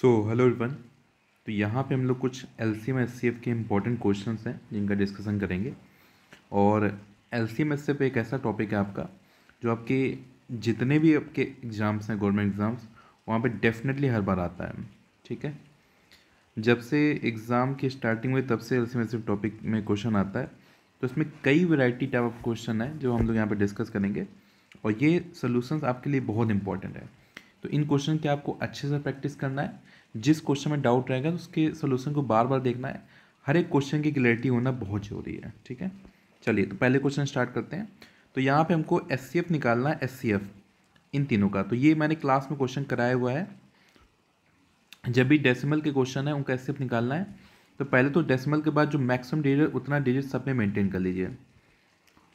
So hello everyone तो यहाँ पे हम लोग कुछ L C M S C F के इम्पोर्टेंट क्वेश्चन हैं, जिनका डिस्कशन करेंगे। और L C M S C F एक ऐसा टॉपिक है आपका, जो आपके जितने भी आपके एग्ज़ाम्स हैं गवर्नमेंट एग्ज़ाम्स वहाँ पे डेफिनेटली हर बार आता है, ठीक है? जब से एग्ज़ाम की स्टार्टिंग हुई तब से L C M S C F topic में क्वेश्चन आता है। तो इसमें कई वैरायटी टाइप ऑफ़ क्वेश्चन है, जो हम लोग यहाँ पर डिस्कस करेंगे। और ये सोल्यूशंस आपके लिए बहुत इंपॉर्टेंट है। तो इन क्वेश्चन की आपको अच्छे से प्रैक्टिस करना है। जिस क्वेश्चन में डाउट रहेगा तो उसके सोल्यूशन को बार बार देखना है। हर एक क्वेश्चन की क्लैरिटी होना बहुत ज़रूरी है, ठीक है? चलिए तो पहले क्वेश्चन स्टार्ट करते हैं। तो यहाँ पे हमको एससीएफ निकालना है एससीएफ इन तीनों का। तो ये मैंने क्लास में क्वेश्चन कराया हुआ है। जब भी डेसिमल के क्वेश्चन है, उनका एससीएफ निकालना है। तो पहले तो डेसिमल के बाद जो मैक्सिमम डिजिट उतना डिजिट सब में मेंटेन कर लीजिए।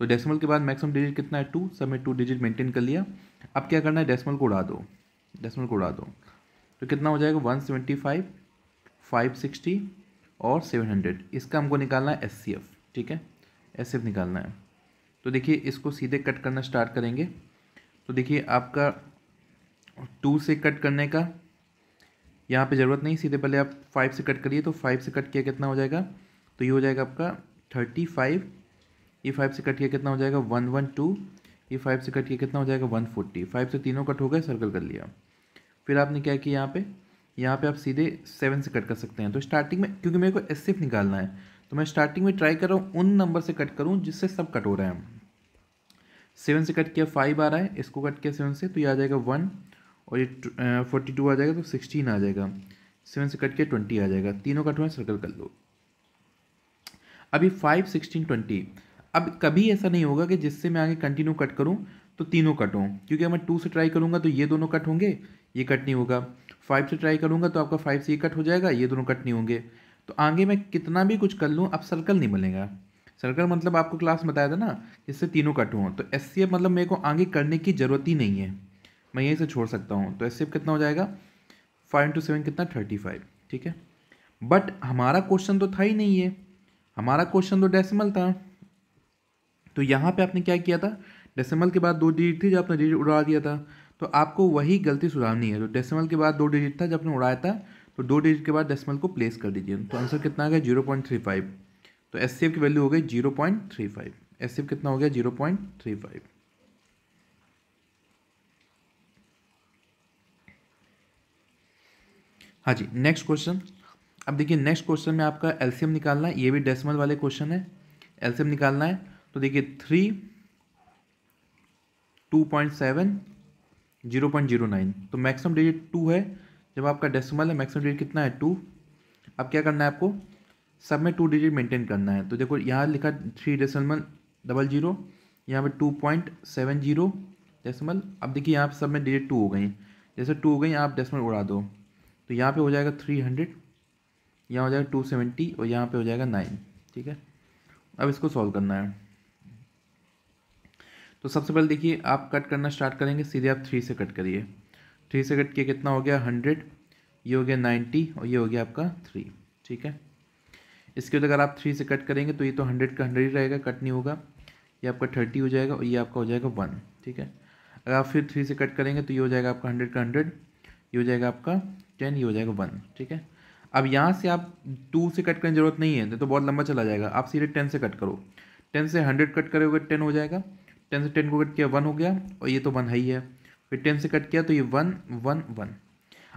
तो डेसिमल के बाद मैक्सिमम डिजिट कितना है? टू सब में टू डिजिट मेंटेन कर लिया। अब क्या करना है? डेसिमल को उड़ा दो। डेसिमल को उड़ा दो तो कितना हो जाएगा? One seventy five five sixty और सेवन हंड्रेड इसका हमको निकालना है एस सी एफ़ ठीक है? एस सी एफ़ निकालना है। तो देखिए, इसको सीधे कट करना स्टार्ट करेंगे। तो देखिए, आपका टू से कट करने का यहाँ पे ज़रूरत नहीं, सीधे पहले आप फाइव से कट करिए तो फाइव से कट किया कितना हो जाएगा? तो ये हो जाएगा आपका थर्टी फाइव ये फाइव से कट किया कितना हो जाएगा? वन वन टू ये फाइव से कट किया कितना हो जाएगा? वन फोर्टी फाइव से तीनों कट हो गए सर्कल कर लिया। फिर आपने क्या किया यहाँ पे? यहाँ पे आप सीधे सेवन से कट कर सकते हैं। तो स्टार्टिंग में, क्योंकि मेरे को एस निकालना है तो मैं स्टार्टिंग में ट्राई कर रहा हूँ, उन नंबर से कट करूँ जिससे सब कट हो रहे हैं। सेवन से कट किया फाइव आ रहा है, इसको कट किया सेवन से तो ये आ जाएगा वन और ये फोर्टी टू आ जाएगा तो सिक्सटीन आ जाएगा। सेवन से कट किया ट्वेंटी आ जाएगा। तीनों कट हुए सर्कल कर लो। अभी फाइव सिक्सटीन ट्वेंटी अब कभी ऐसा नहीं होगा कि जिससे मैं आगे कंटिन्यू कट करूँ तो तीनों कट हों। क्योंकि मैं टू से ट्राई करूँगा तो ये दोनों कट होंगे, ये कट नहीं होगा। फाइव से ट्राई करूँगा तो आपका फाइव से ये कट हो जाएगा, ये दोनों कट नहीं होंगे। तो आगे मैं कितना भी कुछ कर लूँ, अब सर्कल नहीं बनेगा। सर्कल मतलब आपको क्लास बताया था ना, इससे तीनों कट हों। तो एस मतलब मेरे को आगे करने की ज़रूरत ही नहीं है। मैं यहीं से छोड़ सकता हूँ। तो एस कितना हो जाएगा? फाइव इंटू सेवन कितना? थर्टी फाइव ठीक है? बट हमारा क्वेश्चन तो था ही नहीं है हमारा क्वेश्चन तो डेसिमल था। तो यहाँ पे आपने क्या किया था? डेसिमल के बाद दो डिजिट थी जब आपने डिजिट उड़ा दिया था तो आपको वही गलती सुधारनी है। तो डेसिमल के बाद दो डिजिट था, जब आपने उड़ाया था तो दो डिजिट के बाद डेसिमल को प्लेस कर दीजिए। तो आंसर कितना आ गया? ज़ीरो पॉइंट थ्री फाइव तो एससीएफ की वैल्यू हो गई zero point three five S कितना हो गया? ज़ीरो पॉइंट थ्री फाइव हाँ जी नेक्स्ट क्वेश्चन अब देखिए नेक्स्ट क्वेश्चन में आपका एलसीएम निकालना है ये भी डेसिमल वाले क्वेश्चन है। एलसीएम निकालना है तो देखिए three two point seven, zero point zero nine. तो मैक्सिमम डिजिट टू है। जब आपका डेसिमल है, मैक्सिमम डिजिट कितना है? टू अब क्या करना है आपको? सब में टू डिजिट मेंटेन करना है। तो देखो, यहाँ लिखा थ्री डेसिमल डबल ज़ीरो यहाँ पर two point seven zero decimal अब देखिए, यहाँ सब में डिजिट टू हो गई। जैसे टू हो गई आप डेसिमल उड़ा दो। तो यहाँ पे हो जाएगा थ्री हंड्रेड यहाँ हो जाएगा टू सेवेंटी और यहाँ पे हो जाएगा नाइन ठीक है? अब इसको सॉल्व करना है। तो सबसे पहले देखिए, आप कट करना स्टार्ट करेंगे, सीधे आप थ्री से कट करिए। थ्री से कट किया कितना हो गया? हंड्रेड ये हो गया नाइन्टी और ये हो गया आपका थ्री ठीक है? इसके बाद अगर आप थ्री से कट करेंगे तो ये तो हंड्रेड का हंड्रेड ही रहेगा कट नहीं होगा। ये आपका थर्टी हो जाएगा और ये आपका हो जाएगा वन ठीक है? अगर आप फिर थ्री से कट करेंगे तो ये हो जाएगा आपका हंड्रेड का हंड्रेड ये हो जाएगा आपका टेन ये हो जाएगा वन ठीक है? अब यहाँ से आप टू से कट करने की ज़रूरत नहीं है तो बहुत लंबा चला जाएगा। आप सीधे टेन से कट करो। टेन से हंड्रेड कट करोगे टेन हो जाएगा। टेन से टेन को कट किया, वन हो गया, और ये तो वन है ही है। फिर टेन से कट किया तो ये वन वन वन।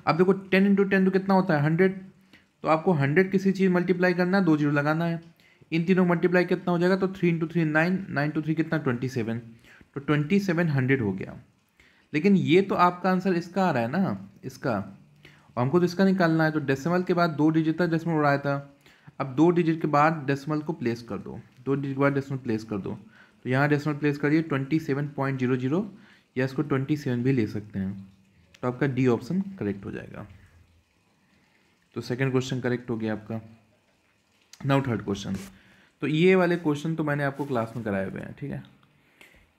अब देखो, टेन इंटू टेन तो कितना होता है? हंड्रेड। तो आपको हंड्रेड किसी चीज़ मल्टीप्लाई करना है, दो ज़ीरो लगाना है। इन तीनों मल्टीप्लाई कितना हो जाएगा? तो three into three nine nine two three कितना? Twenty seven. तो ट्वेंटी सेवन हंड्रेड हो गया। लेकिन ये तो आपका आंसर इसका आ रहा है ना? इसका। और हमको तो इसका निकालना है। तो डेसिमल के बाद दो डिजिट था डेसिमल उड़ाया था। अब दो डिजिट के बाद डेसिमल को प्लेस कर दो। दो डिजिट के बाद डेसिमल प्लेस कर दो। तो यहाँ डेसिमल प्लेस करिए twenty seven point zero zero या इसको ट्वेंटी सेवन भी ले सकते हैं। तो आपका डी ऑप्शन करेक्ट हो जाएगा। तो सेकंड क्वेश्चन करेक्ट हो गया आपका। नाउ थर्ड क्वेश्चन तो ये वाले क्वेश्चन तो मैंने आपको क्लास में कराए हुए हैं, ठीक है?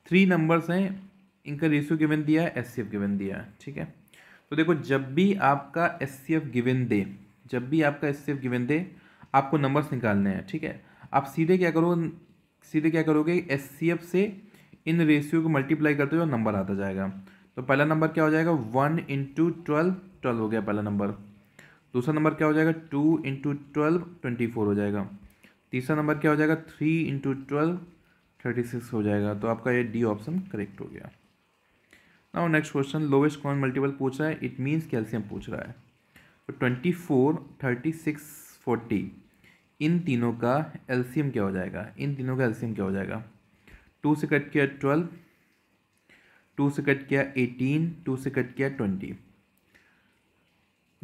थ्री नंबर्स हैं, इनका रेशियो गिवन दिया है एस सी एफ़ गिवन दिया है, ठीक है? तो देखो, जब भी आपका एस सी एफ़ गिवन दे, जब भी आपका एस सी एफ़ गिवन दे, आपको नंबर्स निकालने हैं, ठीक है? आप सीधे क्या करो सीधे क्या करोगे? एस सी इन रेशियो को मल्टीप्लाई करते हुए नंबर आता जाएगा। तो पहला नंबर क्या हो जाएगा? वन इंटू ट्वेल्व ट्वेल्व हो गया पहला नंबर दूसरा नंबर क्या हो जाएगा? Two into twelve twenty four हो जाएगा। तीसरा नंबर क्या हो जाएगा? Three into twelve thirty six हो जाएगा। तो आपका ये डी ऑप्शन करेक्ट हो गया। Now next question lowest common multiple पूछ रहा है। इट मीन्स कैल्शियम पूछ रहा है। तो twenty four thirty six forty इन तीनों का एल्सियम क्या हो जाएगा? इन तीनों का एल्सियम क्या हो जाएगा? टू से कट किया ट्वेल्व, टू से कट किया एटीन, टू से कट किया ट्वेंटी।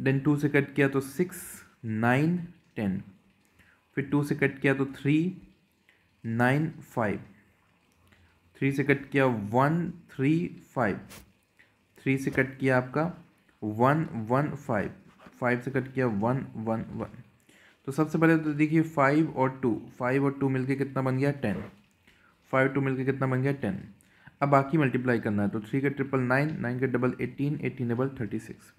देन टू से कट किया तो सिक्स, नाइन, टेन। फिर टू से कट किया तो थ्री, नाइन, फाइव। थ्री से कट किया वन, थ्री, फाइव। थ्री से कट किया आपका वन वन, फाइव। फाइव से कट किया वन वन वन। तो सबसे पहले तो देखिए फाइव और टू फाइव और टू मिलके कितना बन गया टेन फाइव टू मिलके कितना बन गया टेन अब बाकी मल्टीप्लाई करना है तो थ्री का ट्रिपल नाइन नाइन का double eighteen eighteen double thirty six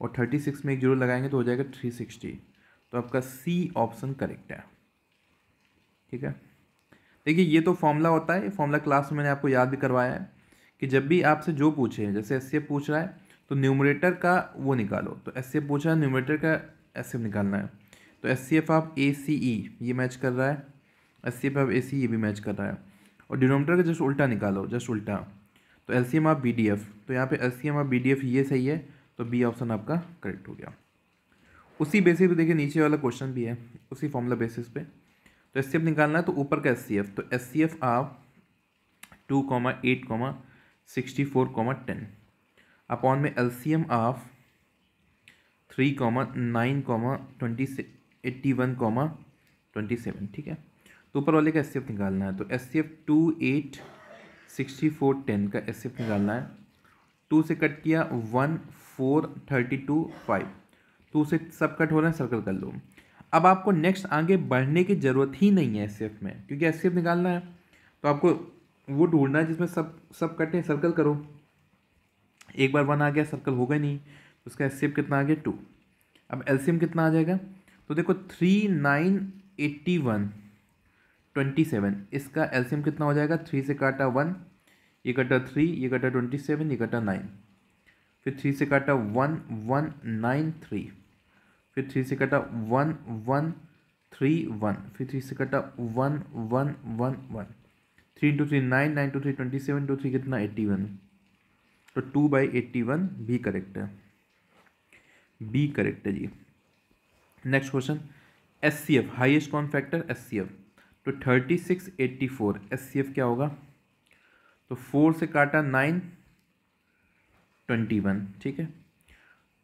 और थर्टी सिक्स में एक ज़ीरो लगाएँगे तो हो जाएगा थ्री सिक्सटी तो आपका सी ऑप्शन करेक्ट है. ठीक है? देखिए, ये तो फॉर्मूला होता है. फॉर्मूला क्लास में मैंने आपको याद भी करवाया है कि जब भी आपसे जो पूछे जैसे एस पूछ रहा है तो न्यूमरेटर का वो निकालो. तो एस पूछ रहा है न्यूमरेटर का एस निकालना है. तो एस सी एफ़ आप ए सी ई ये मैच कर रहा है। एस सी एफ़ आप ए सी ये भी मैच कर रहा है। और डिनोमीटर का जस्ट उल्टा निकालो, जस्ट उल्टा। तो एल सी एम आप बी डी एफ़ तो यहाँ पे एल सी एम आप बी डी एफ़ ये सही है तो बी ऑप्शन आपका करेक्ट हो गया। उसी बेसिस पे देखिए नीचे वाला क्वेश्चन भी है, उसी फॉर्मूला बेसिस पे। तो एस सी एफ़ निकालना है तो ऊपर का एस सी एफ़ तो एस सी एफ़ आप two comma eight comma sixty four comma ten upon में L C M of three comma nine comma twenty eighty one comma twenty seven ठीक है? तो ऊपर वाले का एस सी एफ़ निकालना है तो S C F two eight sixty four ten का एस सी एफ़ निकालना है। टू से कट किया one four thirty two five two से सब कट हो रहा है सर्कल कर लो। अब आपको नेक्स्ट आगे बढ़ने की ज़रूरत ही नहीं है एस सी एफ़ में, क्योंकि एस निकालना है। तो आपको वो ढूंढना है जिसमें सब सब कटे सर्कल करो। एक बार वन आ गया सर्कल होगा नहीं। उसका एस कितना आ गया? टू अब एलसीएम कितना आ जाएगा? तो देखो three nine eighty one twenty seven इसका एलसीएम कितना हो जाएगा? थ्री से काटा वन ये कटा थ्री ये कटा ट्वेंटी सेवन ये कटा नाइन फिर थ्री से काटा वन वन नाइन थ्री फिर थ्री से कटा वन वन थ्री वन फिर थ्री से कटा one one one one three into three nine nine two three twenty seven two three कितना? एट्टी वन तो टू बाई एट्टी वन भी correct है। बी करेक्ट है जी। Next question S C F highest कौन factor S C F तो thirty six eighty four S C F क्या होगा? तो फोर से काटा नाइन ट्वेंटी वन ठीक है?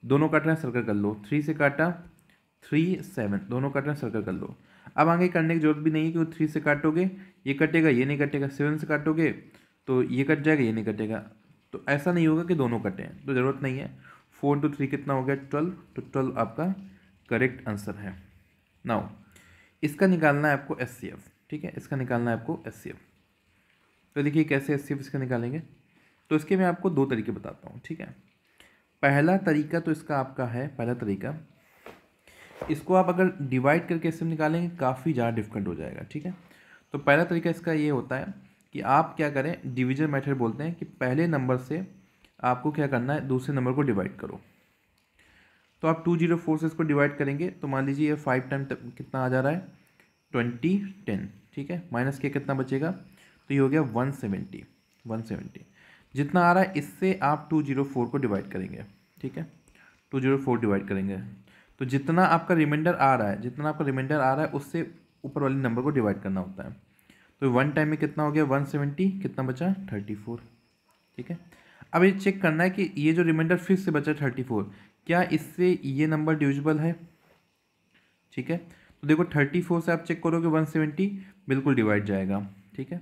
दोनों काट रहे हैं सर्कल कर लो। थ्री से काटा थ्री सेवन दोनों काट रहे हैं सर्कल कर लो। अब आगे करने की ज़रूरत भी नहीं है क्योंकि थ्री से काटोगे, ये कटेगा, ये नहीं कटेगा सेवन से काटोगे तो ये कट जाएगा, ये नहीं कटेगा। तो ऐसा नहीं होगा कि दोनों कटे तो ज़रूरत नहीं है। फोर टू थ्री कितना हो गया? ट्वेल्व तो ट्वेल्व आपका करेक्ट आंसर है। नाउ, इसका निकालना है आपको एस ठीक है? इसका निकालना है आपको एस तो देखिए कैसे एस इसका निकालेंगे। तो इसके मैं आपको दो तरीके बताता हूँ, ठीक है? पहला तरीका तो इसका आपका है, पहला तरीका, इसको आप अगर डिवाइड करके इससे निकालेंगे, काफ़ी ज़्यादा डिफ़िकल्ट हो जाएगा, ठीक है? तो पहला तरीका इसका ये होता है कि आप क्या करें डिवीज़न मेथड बोलते हैं कि पहले नंबर से आपको क्या करना है, दूसरे नंबर को डिवाइड करो। तो आप टू ज़ीरो फोर से इसको डिवाइड करेंगे तो मान लीजिए ये फाइव टाइम कितना आ जा रहा है? ट्वेंटी टेन ठीक है? माइनस के कितना बचेगा? तो ये हो गया वन सेवेंटी वन सेवेंटी जितना आ रहा है, इससे आप टू ज़ीरो फोर को डिवाइड करेंगे, ठीक है? टू ज़ीरो फोर डिवाइड करेंगे. तो जितना आपका रिमाइंडर आ रहा है, जितना आपका रिमाइंडर आ रहा है, उससे ऊपर वाले नंबर को डिवाइड करना होता है. तो वन टाइम में कितना हो गया? वन सेवेंटी कितना बचा? थर्टी फोर ठीक है? अब ये चेक करना है कि ये जो रिमाइंडर फिर से बचा थर्टी फोर क्या इससे ये नंबर डिविजिबल है? ठीक है? तो देखो थर्टी फोर से आप चेक करोगे वन सेवेंटी बिल्कुल डिवाइड जाएगा। ठीक है?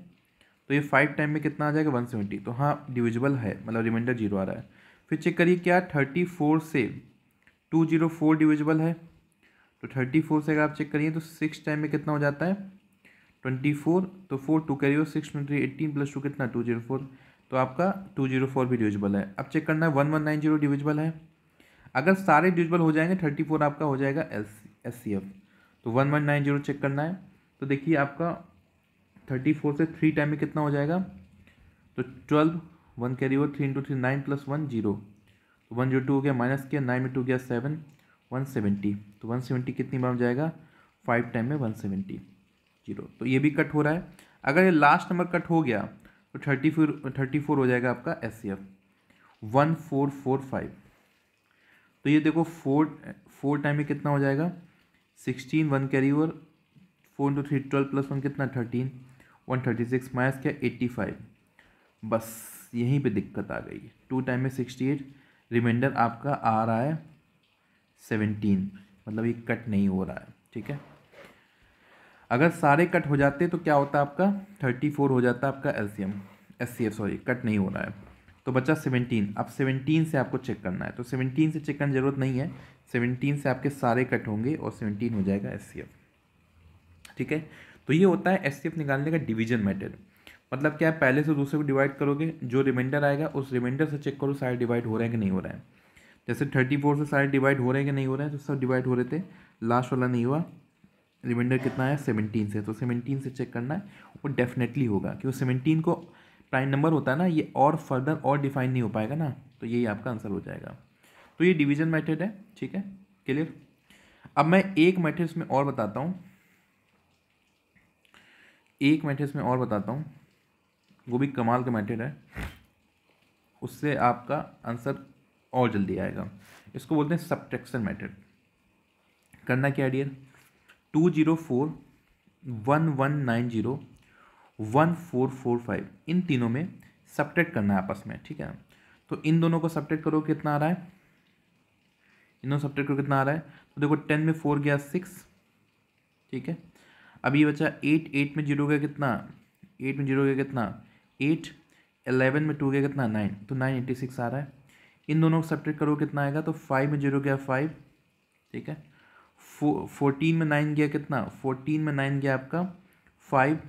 तो ये फाइव टाइम में कितना आ जाएगा? वन सेवेंटी तो हाँ डिविजिबल है मतलब रिमाइंडर ज़ीरो आ रहा है। फिर चेक करिए क्या थर्टी फोर से टू ज़ीरो फोर डिविजिबल है? तो थर्टी फोर से अगर आप चेक करिए तो सिक्स टाइम में कितना हो जाता है? ट्वेंटी फोर तो फोर टू करिए six twenty eighteen plus two कितना? टू ज़ीरो फोर तो आपका टू ज़ीरो फोर भी डिविजिबल है। अब चेक करना है one one nine zero divisible है? अगर सारे डिविजिबल हो जाएँगे, थर्टी फोर आपका हो जाएगा एस एस सी एफ़ तो one one nine zero check करना है। तो देखिए आपका थर्टी फोर से थ्री टाइम में कितना हो जाएगा? तो twelve, one carry over three into three, nine plus one, zero. तो वन ज़ीरो टू हो गया, माइनस किया, नाइन में टू गया, सेवन, वन सेवेंटी। तो वन सेवेंटी कितनी बार जाएगा? फाइव टाइम में वन सेवेंटी, ज़ीरो। तो ये भी कट हो रहा है। अगर ये लास्ट नंबर कट हो गया तो थर्टी फोर थर्टी फोर हो जाएगा आपका S C F one four four five. तो ये देखो फोर फोर टाइम में कितना हो जाएगा? Sixteen one carry over four into three twelve plus one कितना? Thirteen one thirty six minus क्या? एट्टी फाइव बस यहीं पे दिक्कत आ गई टू टाइम में सिक्सटी एट रिमाइंडर आपका आ रहा है सेवनटीन मतलब ये कट नहीं हो रहा है, ठीक है? अगर सारे कट हो जाते तो क्या होता आपका? थर्टी फोर हो जाता आपका L C M S C F sorry cut नहीं हो रहा है। तो बचा सेवनटीन अब सेवनटीन से आपको चेक करना है। तो सेवनटीन से चेक करने ज़रूरत नहीं है। सेवनटीन से आपके सारे कट होंगे और सेवनटीन हो जाएगा एस ठीक है? तो ये होता है एस निकालने का डिवीज़न मेथड मतलब क्या है? पहले से दूसरे को डिवाइड करोगे, जो रिमाइंडर आएगा, उस रिमाइंडर से चेक करो सारे डिवाइड हो रहे हैं कि नहीं हो रहे हैं। जैसे थर्टी फोर से सारे डिवाइड हो रहे हैं कि नहीं हो रहे हैं तो सब डिवाइड हो रहे थे। लास्ट वाला नहीं हुआ। रिमाइंडर कितना है? सेवनटीन से। तो सेवनटीन से चेक करना है। वो डेफिनेटली होगा, क्योंकि सेवनटीन को प्राइम नंबर होता है ना, ये और फर्दर और डिफाइन नहीं हो पाएगा ना तो यही आपका आंसर हो जाएगा। तो ये डिवीज़न मेथड है, ठीक है? क्लियर अब मैं एक मेथड इसमें और बताता हूँ। एक मेथड इसमें और बताता हूँ। वो भी कमाल का मेथड है। उससे आपका आंसर और जल्दी आएगा। इसको बोलते हैं सब्ट्रैक्शन मेथड करना क्या dear two zero four one one nine zero one four four five. इन तीनों में सब्ट्रैक्ट करना है आपस में, ठीक है? तो इन दोनों को सब्ट्रैक्ट करो, कितना आ रहा है? इन दोनों सब्ट्रैक्ट करो, कितना आ रहा है? तो देखो, टेन में फोर गया सिक्स, ठीक है? अब ये बचा एट एट में ज़ीरो गया कितना? एट में ज़ीरो गया कितना? एट। एलेवन में टू गया कितना? नाइन। तो नाइन एट्टी सिक्स आ रहा है। इन दोनों को सब्ट्रैक्ट करो, कितना आएगा? तो फाइव में ज़ीरो गया फाइव, ठीक है? फो, फोर्टीन में नाइन गया कितना? फोर्टीन में नाइन गया आपका फाइव।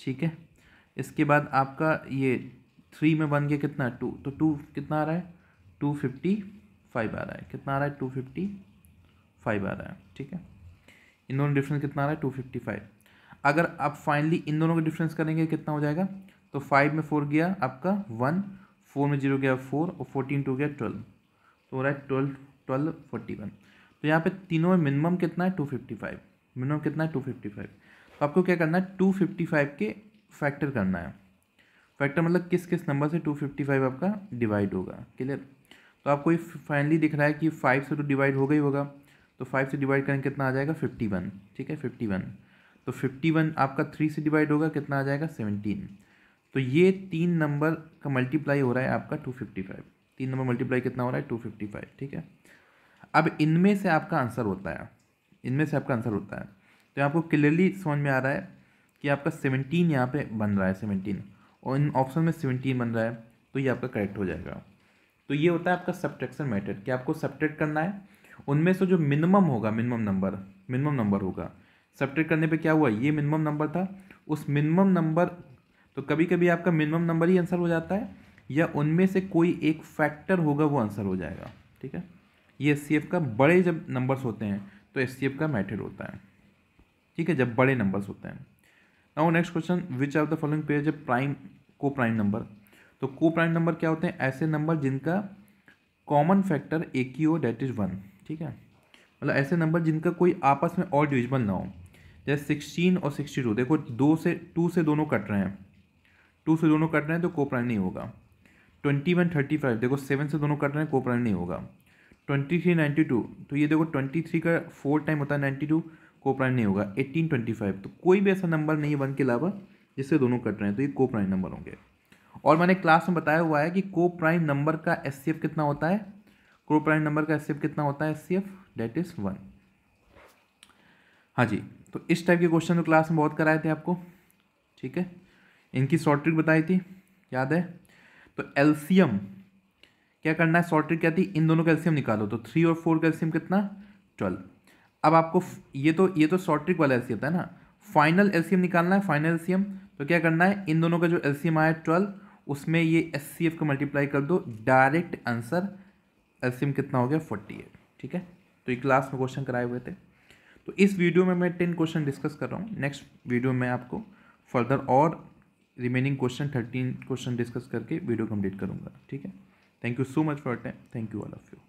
ठीक है? इसके बाद आपका ये थ्री में बन गया कितना? टू तो टू कितना आ रहा है? टू फिफ्टी फाइव आ रहा है। कितना आ रहा है? टू फिफ्टी फाइव आ रहा है। ठीक है? इन दोनों डिफरेंस कितना आ रहा है? टू फिफ्टी फाइव अगर आप फाइनली इन दोनों का डिफरेंस करेंगे, कितना हो जाएगा? तो फाइव में फोर गया आपका वन फोर में ज़ीरो गया फोर और फोर्टीन टू गया ट्वेल्व तो हो रहा है ट्वेल्व ट्वेल्व फोर्टी वन तो यहाँ पे तीनों में मिनिमम कितना है? टू फिफ्टी फाइव मिनिमम कितना है? टू फिफ्टी फाइव तो आपको क्या करना है? टू फिफ्टी फाइव के फैक्टर करना है। फैक्टर मतलब किस किस नंबर से टू फिफ्टी फाइव आपका डिवाइड होगा। क्लियर तो आपको ये फाइनली दिख रहा है कि फाइव से तो डिवाइड हो गई होगा। तो फाइव से डिवाइड करेंगे कितना आ जाएगा? फिफ्टी वन ठीक है? फिफ्टी वन तो फिफ्टी वन आपका थ्री से डिवाइड होगा, कितना आ जाएगा? सेवनटीन तो ये तीन नंबर का मल्टीप्लाई हो रहा है आपका टू फिफ्टी फाइव तीन नंबर मल्टीप्लाई कितना हो रहा है? टू फिफ्टी फाइव ठीक है? अब इनमें से आपका आंसर होता है। इनमें से आपका आंसर होता है। तो आपको क्लियरली समझ में आ रहा है कि आपका सेवनटीन यहाँ पे बन रहा है सेवनटीन और इन ऑप्शन में सेवनटीन बन रहा है तो ये आपका करेक्ट हो जाएगा। तो ये होता है आपका सब्ट्रैक्शन मेथड कि आपको सब्ट्रैक्ट करना है। उनमें से जो मिनिमम होगा मिनिमम नंबर मिनिमम नंबर होगा। सब्ट्रैक्ट करने पे क्या हुआ? ये मिनिमम नंबर था। उस मिनिमम नंबर तो कभी कभी आपका मिनिमम नंबर ही आंसर हो जाता है, या उनमें से कोई एक फैक्टर होगा, वो आंसर हो जाएगा। ठीक है? ये एस का बड़े जब नंबर्स होते हैं तो एस का मैथड होता है। ठीक है, जब बड़े नंबर्स होते हैं। Now next question which are the following pairs prime coprime number तो को प्राइम नंबर क्या होते हैं? ऐसे नंबर जिनका कॉमन फैक्टर एक ही हो डेट इज़ वन ठीक है? मतलब ऐसे नंबर जिनका कोई आपस में और डिविजबल ना हो। जैसे सिक्सटीन और सिक्सटी टू देखो दो से टू से दोनों कट रहे हैं। टू से दोनों कट रहे हैं तो को प्राइम नहीं होगा। ट्वेंटी वन थर्टी फाइव देखो सेवन से दोनों कट रहे हैं को प्राइम नहीं होगा। ट्वेंटी थ्री नाइन्टी टू तो ये देखो ट्वेंटी थ्री का फोर टाइम होता है नाइन्टी टू को प्राइम नहीं होगा एट्टीन ट्वेंटी फाइव तो कोई भी ऐसा नंबर नहीं है वन के अलावा, जिससे दोनों कट रहे हैं तो ये को प्राइम नंबर होंगे। और मैंने क्लास में बताया हुआ है कि को प्राइम नंबर का एस कितना होता है? को प्राइम नंबर का एस कितना होता है? S C F that is one हाँ जी तो इस टाइप के क्वेश्चन तो क्लास में बहुत कराए थे आपको, ठीक है? इनकी शॉर्ट ट्रिक बताई थी, याद है? तो एलसीएम क्या करना है? शॉर्ट ट्रिक क्या थी? इन दोनों का एलसीएम निकालो तो थ्री और फोर का एलसीएम कितना? ट्वेल्व अब आपको ये तो ये तो शॉर्ट ट्रिक वाला एलसीएम था ना। फाइनल एलसीएम निकालना है फाइनल एलसीएम तो क्या करना है, इन दोनों का जो एलसीएम आया ट्वेल्व उसमें ये एस सी एफ़ को मल्टीप्लाई कर दो। डायरेक्ट आंसर एलसीएम कितना हो गया? फोर्टी एट ठीक है? तो ये क्लास में क्वेश्चन कराए हुए थे। तो इस वीडियो में मैं टेन क्वेश्चन डिस्कस कर रहा हूँ। नेक्स्ट वीडियो में आपको फर्दर और remaining question thirteen question discuss करके वीडियो कंप्लीट करूँगा। ठीक है? Thank you so much for time thank you all of you